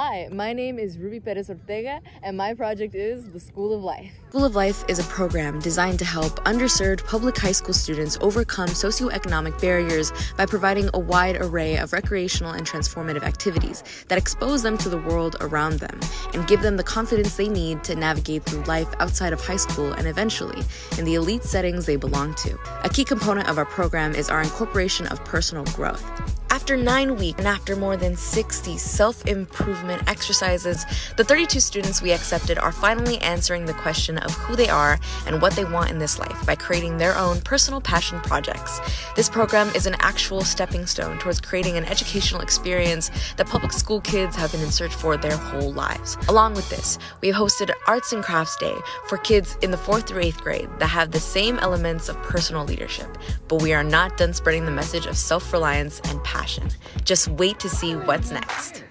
Hi, my name is Ruby Perez Ortega, and my project is the School of Life. School of Life is a program designed to help underserved public high school students overcome socioeconomic barriers by providing a wide array of recreational and transformative activities that expose them to the world around them and give them the confidence they need to navigate through life outside of high school and eventually in the elite settings they belong to. A key component of our program is our incorporation of personal growth. After nine weeks and after more than 60 self improvement exercises, the 32 students we accepted are finally answering the question of who they are and what they want in this life by creating their own personal passion projects. This program is an actual stepping stone towards creating an educational experience that public school kids have been in search for their whole lives. Along with this, we have hosted Arts and Crafts Day for kids in the 4th through 8th grade that have the same elements of personal leadership. But we are not done spreading the message of self reliance and passion passion. Just wait to see what's next.